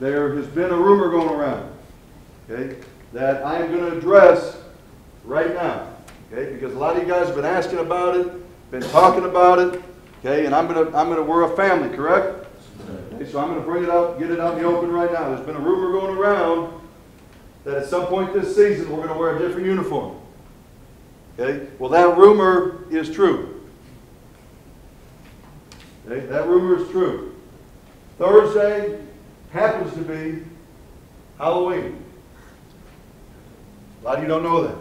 there has been a rumor going around, okay, that I am going to address right now, okay, because a lot of you guys have been asking about it, been talking about it, okay, and I'm going to, I'm going to, we're a family, correct? Okay, so I'm going to bring it out, get it out in the open right now. There's been a rumor going around that at some point this season, we're going to wear a different uniform. Okay, well, that rumor is true. Okay, that rumor is true. Thursday happens to be Halloween. A lot of you don't know that.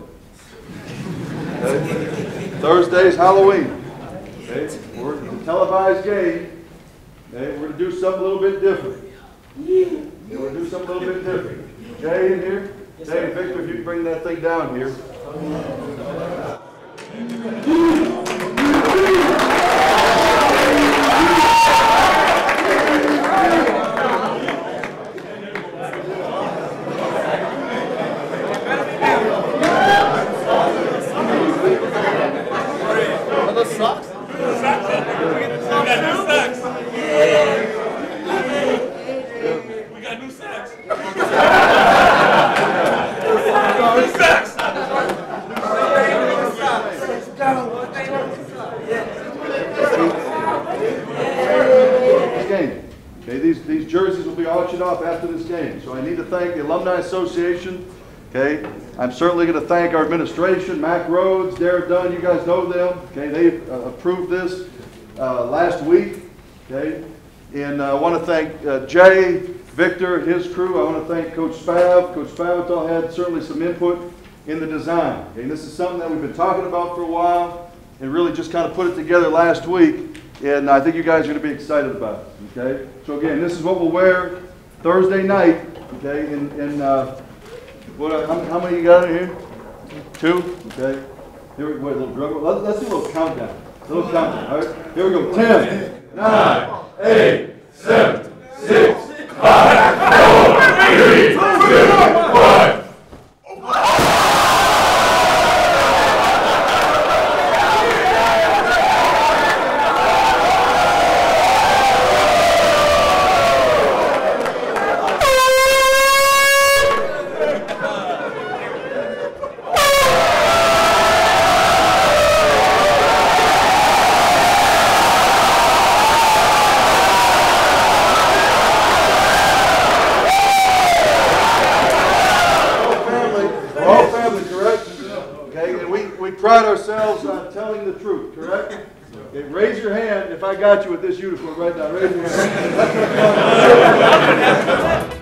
Okay? Thursday's Halloween. Okay? We're a televised game. Okay? We're going to do something a little bit different. We're going to do something a little bit different. Jay in here? Jay and Victor, if you bring that thing down here. got new sex. We got new sex. Game. Okay, these, these jerseys will be auctioned off after this game. So I need to thank the Alumni Association. Okay, I'm certainly going to thank our administration, Mack Rhodes, Derek Dunn, you guys know them. Okay, they uh, approved this uh, last week. Okay, and uh, I want to thank uh, Jay, Victor, his crew. I want to thank Coach Spav. Coach Spavital had certainly some input in the design. Okay, and this is something that we've been talking about for a while and really just kind of put it together last week. And I think you guys are going to be excited about it. Okay? So again, this is what we'll wear Thursday night. Okay? And, and uh, what, how, how many you got in here? Two? Okay. Here we wait, a little drum. Let's, let's do a little countdown. A little countdown. All right? Here we go. Ten, nine, eight, seven, six, family. We're all family, correct? Okay, and we, we pride ourselves on telling the truth, correct? Okay, raise your hand if I got you with this uniform right now. Raise your hand.